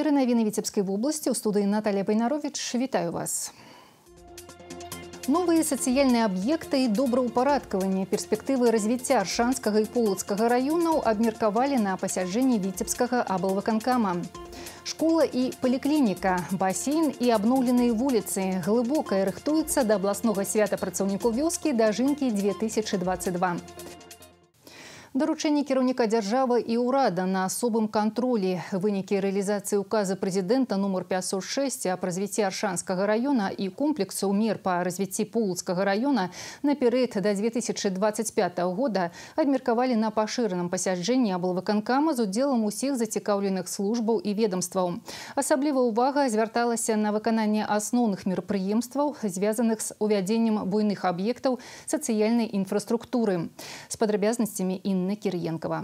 У эфіры навіны віцебскай вобласці ў студыі Наталья Байнарович вітаю вас. Новыя сацыяльныя аб'екты і добраўпарадкаванне перспектывы развіцця аршанскага і полацкага раёнаў абмеркавалі на пасяджэнні віцебскага аблваканкама. Школа і паліклініка, басейн і абноўленыя вуліцы глыбокая рыхтуецца да абласнога свята працаўнікоў вёскі да жынкі 2022. Даручэнне кіраўніка дзяржавы і ўрада на асобым кантролі вынікі рэалізацыі указа прэзідэнта нумар 506 аб развіцці аршанскага раёна і комплексу мер па развіцці полацкага раёна на перыяд да 2025 года абмеркавалі на пашыраным пасяджэнні аблвыканкама з удзелам усіх зацікаўленых службаў і ведомстваў. Асабліва ўвага звярталася на выкананне асноўных мерапрыемстваў, звязаных з увядзеннем буйных аб'ектаў сацыяльнай інфраструктуры. З падрабязнасцямі і Інны Кір'енкова.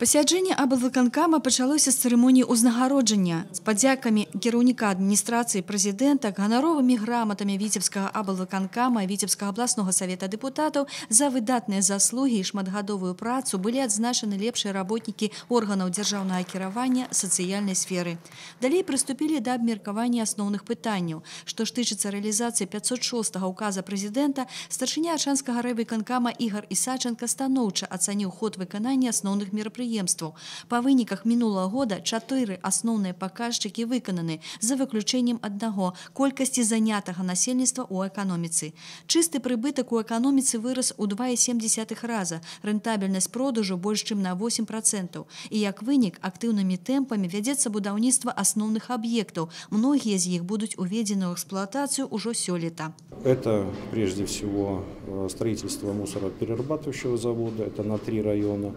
Пасяджэнне аблвыканкама пачалося з цырымоніі ўзнагароджання з падзякамі кіраўніка адміністрацыі прэзідэнта ганаровымі граматамі віцебскага аблвыканкама віцебскага абласнога савета дэпутатаў за выдатныя заслугі і шматгадовую працу былі адзначаны лепшыя работнікі органаў дзяржаўнага кіравання сацыяльнай сферы. Далей прыступілі да абмеркавання асноўных пытанняў. Што ж тычыцца рэалізацыі 506 указа прэзідэнта, старшыня аршанскага рэвыканкама Ігар Ісаченко станоўча ацаніў ход выканання асноўных мерапрыемстваў прадпрыемстваў. Па выніках мінулага года чатыры асноўныя паказчыкі выкананы за выключэннем аднаго колькасці занятага насельніцтва ў эканоміцы. Чысты прыбытак у эканоміцы вырас у 2,7 раза, рэнтабельнасць продажу больш чым на 8 процентаў. І як вынік актыўнымі тэмпамі вядзецца будаўніцтва асноўных аб'ектаў. Многія з іх будуць уведзены ў эксплуатацыю ўжо сёлета. Это прежде всего э, строительство мусороперерабатывающего завода, это на три района.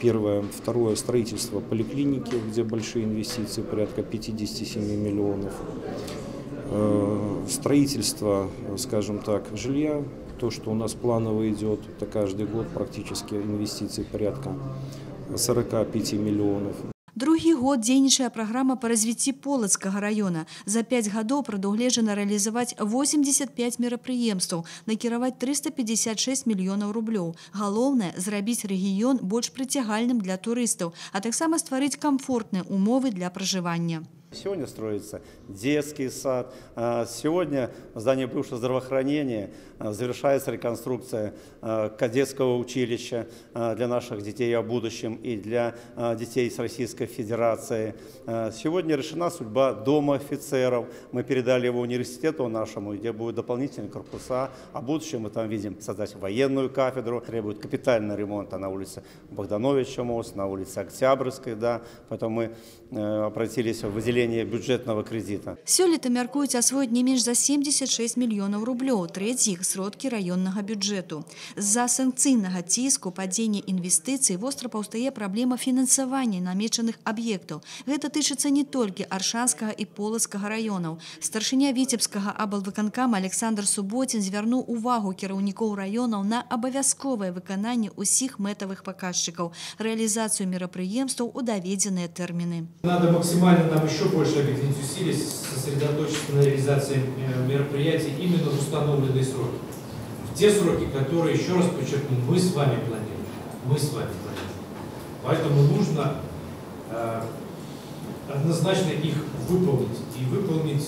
Первое. Второе – строительство поликлиники, где большие инвестиции, порядка 57 миллионов. Э, строительство, скажем так, жилья, то, что у нас планово идет, это каждый год практически инвестиции порядка 45 миллионов. Другі год дзейнічае праграма па развіцці полацкага раёна. За 5 гадоў прадугледжана рэалізаваць 85 мерапрыемстваў, накіраваць 356 мільёнаў рублёў. Галоўнае зрабіць рэгіён больш прыцягальным для турыстаў, а таксама стварыць камфортныя умовы для пражывання. Сегодня строится детский сад. А, сегодня в здании бывшего здравоохранения а, завершается реконструкция а, кадетского училища для наших детей о будущем и для детей с Российской Федерации. Сегодня решена судьба дома офицеров. Мы передали его университету нашему, где будут дополнительные корпуса. О будущем мы там видим создать военную кафедру. Требует капитального ремонта на улице Богдановича мост, на улице Октябрьской. Да. Поэтому мы э, обратились в выделение выделения бюджетного кредита. Сёлета мяркуюць асвоіць не менш за 76 мільёнаў рублёў, трэць іх сродкі раённага бюджэту. З-за санкцыйнага ціску падзення інвестыцый востра паўстае праблема фінансавання намечаных аб'ектаў. Гэта тычыцца не толькі аршанскага і полацкага раёнаў. Старшыня віцебскага абалвыканкама Александр Суботін звярнуў увагу кіраўнікоў раёнаў на абавязковае выкананне ўсіх мэтавых паказчыкаў, рэалізацыю мерапрыемстваў у даведзеныя тэрміны. Надо максимально нам еще больше объединить усилия, сосредоточиться на реализации э, мероприятий именно в установленные сроки. В те сроки, которые, еще раз подчеркну, мы с вами планируем. Мы с вами планируем. Поэтому нужно э, однозначно их выполнить. И выполнить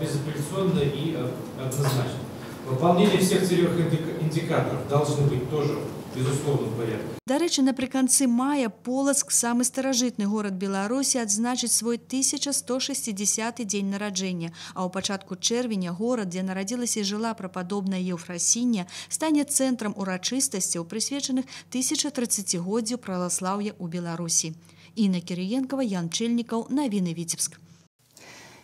безапелляционно и э, однозначно. Выполнение всех целевых индикаторов должны быть тоже безусловно порядке. Дарэчы, напрыканцы мая полацк самы старажытны горад Беларусі адзначыць свой 1160 дзень нараджэння, а ў пачатку чэрвеня горад, дзе нарадзілася і жыла прападобная еўфрасіння, стане цэнтрам урачыстасцяў, прысвечаных 1030годдзю праваслаўя ў Беларусі. Інна Кірыенкава, Ян Чэльнікаў, навіны Віцебск.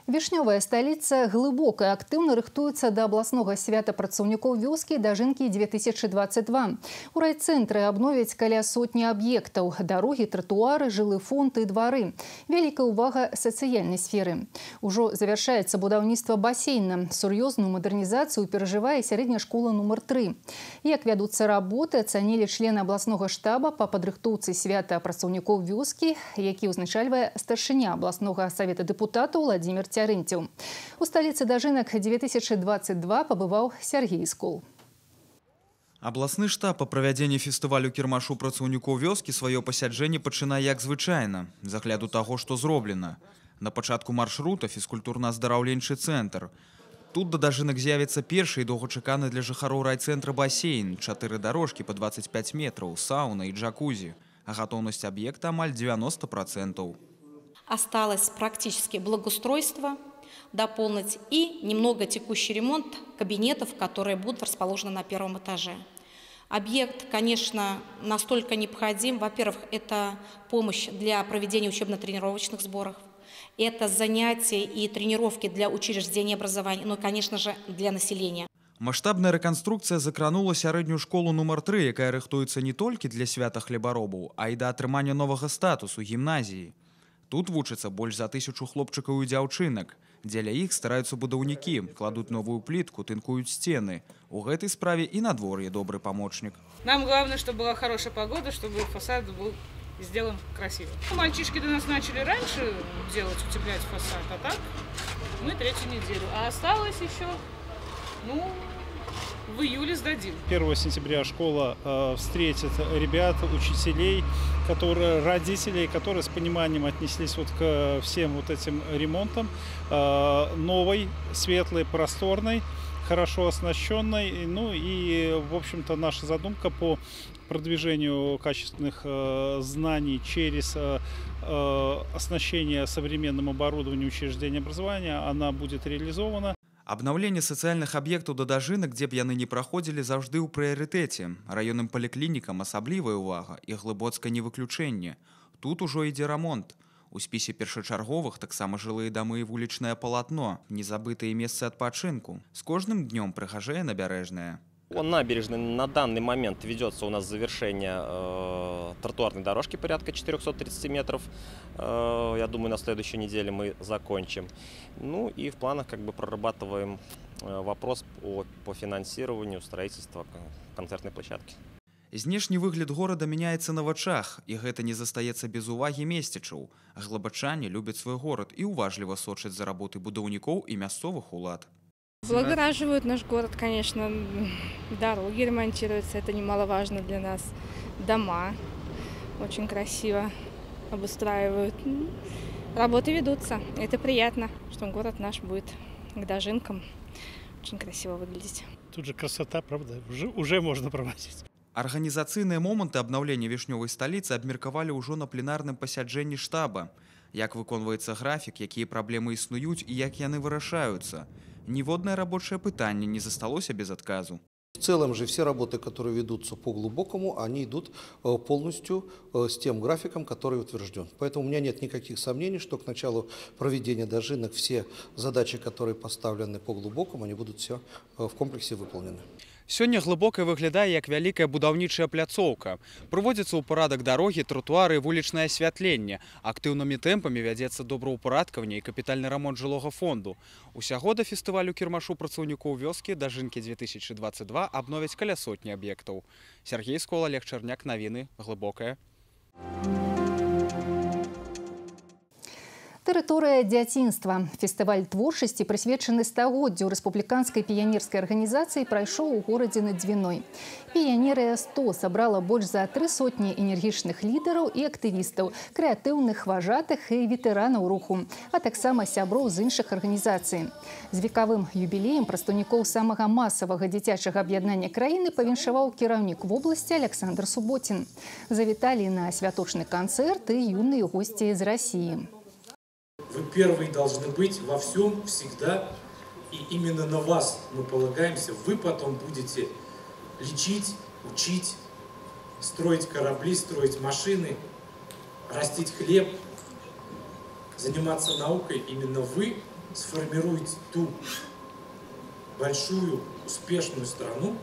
Вішнёвая сталіца глыбока і актыўна рыхтуецца да абласнога свята працаўнікоў вёскі да жынкі 2022. У райцэнтры абновяць каля сотні аб'ектаў, дарогі, тратуары, жылы фонд і двары. Вялікая ўвага сацыяльнай сферы. Ужо завяршаецца будаўніцтва басейна. Сур'ёзную мадэрнізацыю перажывае сярэдняя школа нумар 3. Як вядуцца работы, ацанілі члены абласнога штаба па падрыхтоўцы свята працаўнікоў вёскі, які ўзначальвае старшыня абласнога савета дэпутатаў Владимир Тя Цярынцеў. У сталіцы дажынак 2022 пабываў Сергей Скул. Абласны штаб па правядзенні фестывалю кірмашу працаўнікоў вёскі сваё пасяджэнне пачынае як звычайна, з агляду таго, што зроблена. На пачатку маршрута фізкультурна-аздараўленчы цэнтр. Тут да дажынак з'явіцца першы і доўгачаканы для жыхароў райцэнтра басейн, чатыры дарожкі па 25 метраў, сауна і джакузі. А гатоўнасць аб'екта амаль 90%. Осталось практически благоустройство, дополнить и немного текущий ремонт кабинетов, которые будут расположены на первом этаже. Объект, конечно, настолько необходим. Во-первых, это помощь для проведения учебно-тренировочных сборов, это занятия и тренировки для учреждений образования, ну и, конечно же, для населения. Маштабная рэканструкцыя закранула сярэднюю школу нумар 3, якая рыхтуецца не толькі для свята хлебаробаў, а і да атрымання новага статусу гімназіі. Тут вучыцца больш за тысячу хлопчыкаў і дзяўчынак. Дзеля іх стараюцца будаўнікі, кладуць новую плітку, тынкуюць сцены. У гэтай справе і надвор'е добры памочнік. Нам главное, чтобы была хорошая погода, чтобы фасад был сделан красиво. Мальчишки до нас начали раньше делать, утеплять фасад, а так мы третью неделю. А осталось еще, ну, в июле сдадим. 1 сентября школа э, встретит ребят, учителей, которые, родителей, которые с пониманием отнеслись вот к всем вот этим ремонтам. Э, новой, светлой, просторной, хорошо оснащенной. Ну и, в общем-то, наша задумка по продвижению качественных э, знаний через э, э, оснащение современным оборудованием учреждения образования, она будет реализована. Абнаўленне сацыяльных аб'ектаў да дажынак, дзе б яны не праходзілі заўжды ў прыярытэце. Раённым паліклінікам асаблівая ўвага і глыбоцка не выключэнне. Тут ужо ідзе рамонт. У спісе першачарговых таксама жылыя дамы і вулічнае палатно, незабытыя месцы адпачынку. З кожным днём прыгажэе набярэжнае. По набережной на данный момент ведется у нас завершение э, тротуарной дорожки порядка 430 метров. Э, я думаю, на следующей неделе мы закончим. Ну и в планах как бы прорабатываем э, вопрос по, по финансированию строительства концертной площадки. Знешні выгляд горада мяняецца на вачах, і гэта не застаецца без увагі месцічаў. Глабачане любяць свой горад і уважліва сочаць за работы будаўнікоў і мясцовых улад. Благораживают наш город, конечно, дороги ремонтируются, это немаловажно для нас. Дома очень красиво обустраивают. Работы ведутся, это приятно, что город наш будет к дожинкам очень красиво выглядеть. Тут же красота, правда, уже, уже можно проводить. Арганізацыйныя моманты абнаўлення вішнёвай сталіцы абмеркавалі ўжо на пленарным пасяджэнні штаба. Як выконваецца графік, якія праблемы існуюць і як яны вырашаюцца. Ніводнае рабочее пытанне не засталося без отказу. В целом же все работы, которые ведутся по глубокому, они идут э, полностью э, с тем графиком, который утвержден. Поэтому у меня нет никаких сомнений, что к началу проведения дожинок все задачи, которые поставлены по глубокому, они будут все э, в комплексе выполнены. Сёння глыбока выглядае як вялікая будаўнічая пляцоўка. Прыводзіцца ў парадак дарогі, тротуары, вулічнае асвятленне. Актыўнымі тэмпамі вядзецца добраўпарадкаванне і капітальны рамонт жылога фонду. Усяго да фестывалю кірмашу працаўнікоў вёскі да жынкі 2022 абновяць каля сотні аб'ектаў. Сергей Скола, Олег Чарняк, навіны, глыбокая. Тэрыторыя дзяцінства. Фестываль творчасці прысвечаны стагоддзю рэспубліканскай піянерскай арганізацыі прайшоў у горадзе над дзвіной. Піянерыя 100 сабрала больш за тры сотні энергічных лідараў і актывістаў, крэатыўных важатых і ветэранаў руху, а таксама сяброў з іншых арганізацый. З векавым юбілеем прадстаўнікоў самага масавага дзіцячага аб'яднання краіны павіншаваў кіраўнік вобласці Александр Суботін. Завіталі на святочны канцэрт і юныя госці з рассіі. Вы первые должны быть во всем всегда, и именно на вас мы полагаемся. Вы потом будете лечить, учить, строить корабли, строить машины, растить хлеб, заниматься наукой. Именно вы сформируете ту большую, успешную страну,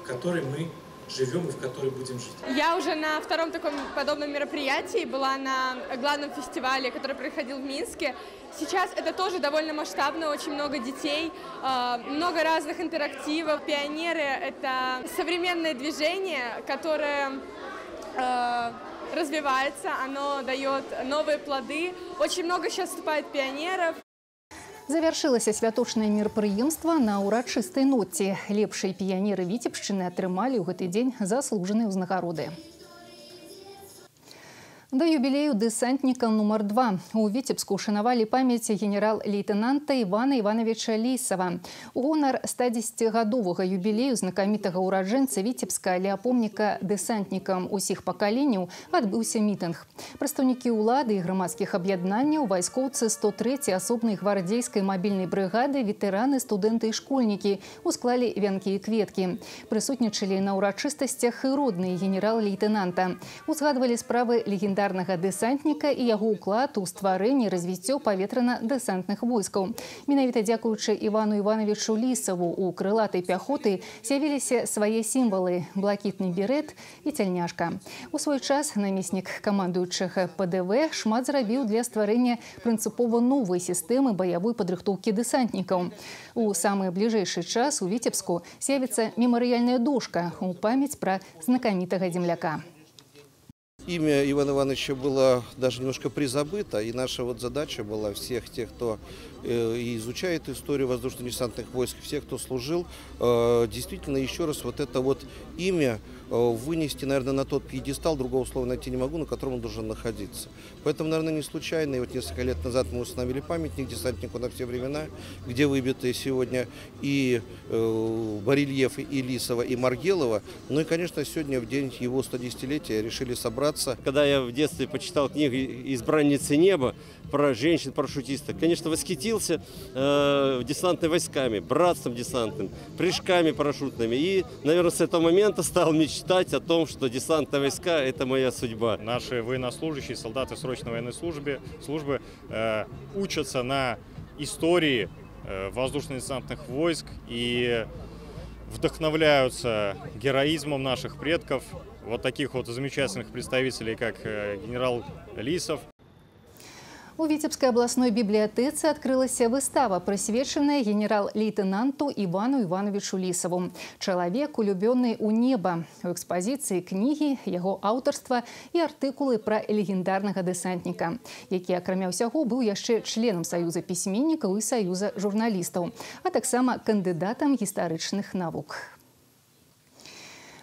в которой мы живем и в которой будем жить. Я уже на втором таком подобном мероприятии была на главном фестивале, который проходил в Минске. Сейчас это тоже довольно масштабно, очень много детей, а, много разных интерактивов. Пионеры — это современное движение, которое а, развивается, оно дает новые плоды. Очень много сейчас вступает пионеров. Завяршылася святочнае мерапрыемства на ўрачыстай ноце. Лепшыя піянеры віцебшчыны атрымалі ў гэты дзень заслужаныя ўзнагароды. До юбілею десантніка нумар 2 у Вітебску ушанавалі памяць генерал-лейтенанта Івана Івановича Лісава. У гонар 110гадовага юбілею знакамітага ўраджэнца Вітебска ля помніка дэсантнікам усіх пакаленняў адбыўся мітынг. Прадстаўнікі ўлады і грамадскіх аб'яднанняў, вайскоўцы 103 асобнай гвардзейскай мабільнай брыгады, ветэраны, студэнты і школьнікі усклалі вянкі і кветкі. Прысутнічалі на ўрачыстасцях і родныя генерал-лейтенанта. Узгадвалі справы легендарных легендарнага дэсантніка і яго ўклад у стварэнні развіццё паветрана-дэсантных войскаў. Менавіта дзякуючы Івану Івановичу Лісаву у крылатай пяхоты з'явіліся свае сімвалы блакітны берет і цяльняшка. У свой час намеснік камандуючага ПДВ шмат зрабіў для стварэння прынцыпова новай сістэмы баявой падрыхтоўкі дэсантнікаў. У самы бліжэйшы час у віцебску з'явіцца мемарыяльная дошка у памяць пра знакамітага земляка. Имя Ивана Ивановича было даже немножко призабыто, и наша вот задача была всех тех, кто и изучает историю воздушно-десантных войск, все, кто служил, э, действительно еще раз вот это вот имя э, вынести, наверное, на тот пьедестал, другого слова найти не могу, на котором он должен находиться. Поэтому, наверное, не случайно, и вот несколько лет назад мы установили памятник десантнику на все времена, где выбиты сегодня и э, барельефы и Лисова, и Маргелова. Ну и, конечно, сегодня в день его 110-летия решили собраться. Когда я в детстве почитал книгу «Избранницы неба», про женщин-парашютистов. Конечно, восхитился э, десантными войсками, братством десантным, прыжками парашютными. И, наверное, с этого момента стал мечтать о том, что десантные войска – это моя судьба. Наши военнослужащие, солдаты срочной военной службы, службы э, учатся на истории э, воздушно-десантных войск и вдохновляются героизмом наших предков, вот таких вот замечательных представителей, как э, генерал Лисов, У віцебскай абласной бібліятэцы адкрылася выстава, прысвечаная генерал-лейтенанту Івану Івановичу Лісаву. Чалавек улюбёны ў неба. У экспазіцыі кнігі, яго аўтарства і артыкулы пра легендарнага дэсантніка, які, акрамя ўсяго, быў яшчэ членам саюза пісьменнікаў і саюза журналістаў, а таксама кандыдатам гістарычных навук.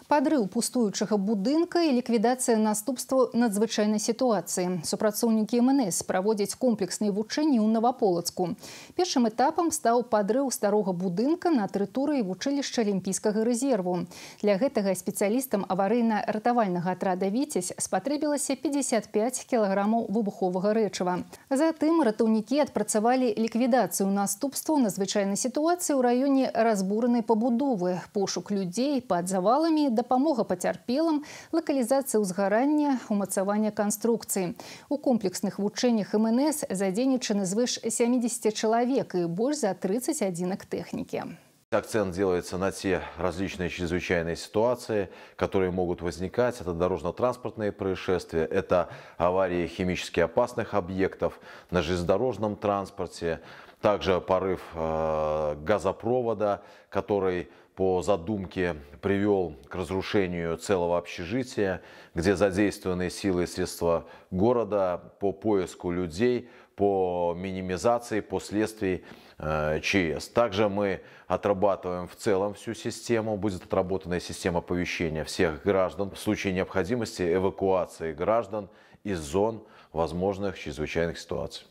Падрыў пустуючага будынка і ліквідацыя наступстваў надзвычайнай сітуацыі. Супрацоўнікі МНС праводзяць комплексныя вучэнні ў Наваполацку. Першым этапам стаў падрыў старога будынка на тэрыторыі вучылішча алімпійскага рэзерву. Для гэтага спецыялістам аварыйна-ратавальнага атрада Віцесь спатрэбілася 55 кілаграмаў выбуховага рэчыва. Затым ратаўнікі адпрацавалі ліквідацыю наступстваў надзвычайнай сітуацыі ў раёне разбуранай пабудовы, пошук людзей пад заваламі дапамога пацярпелым, лакалізацыя ўзгарання, умацавання канструкцыі. У комплексных вучэннях МНС задзейнічаны звыш 70 чалавек і больш за 30 адзінак тэхнікі. Акцент делается на те различные чрезвычайные ситуации, которые могут возникать. Это дорожно-транспортные происшествия, это аварии химически опасных объектов на железнодорожном транспорте, также порыв э, газопровода, который по задумке привел к разрушению целого общежития, где задействованы силы и средства города по поиску людей, по минимизации последствий э, ЧС. Также мы отрабатываем в целом всю систему. Будет отработана система оповещения всех граждан в случае необходимости эвакуации граждан из зон возможных чрезвычайных ситуаций.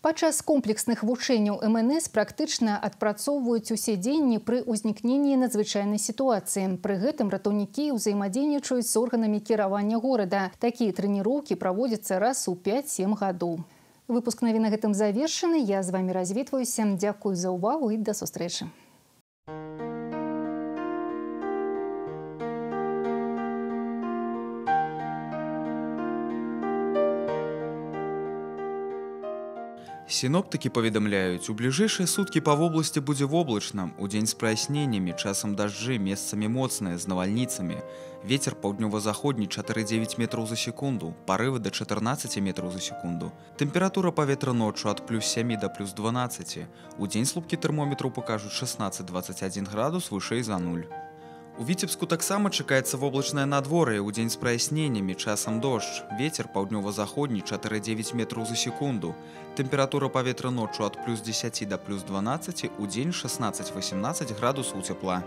Падчас комплексных вучэнняў МНС практычна адпрацоўваюць усе дзенні пры ўзнікненні надзвычайнай сітуацыі. Пры гэтым ратаўнікі ўзаемадзейнічаюць з органамі кіравання горада. Такія трэніроўкі праводзяцца раз у 5-7 гадоў. Выпуск навіна гэтым завершаны. Я з вами развітваюся. Дзякуй за ўвагу і да сустрэчы. Сіноптыкі паведамляюць, у бліжэйшыя суткі па вобласці будзе воблачна, удзень з праясненнямі, часам дажджы, месцамі моцныя з навальніцамі. Вецер паўднёва-заходні 4,9 метраў за секунду, парывы да 14 метраў за секунду. Тэмпература паветра ноччу ад плюс 7 да плюс 12. Удзень слупкі тэрмометраў пакажуць 16-21 градус вышэй за нуль. У Віцебску таксама чакаецца воблачнае надвор'е ў дзень з праясненнямі, часам дождж. Вецер паўднёва-заходні 4,9 метраў за секунду. Тэмпература паветра ноччу ад плюс 10 да плюс 12, у дзень 16-18 градусаў цяпла.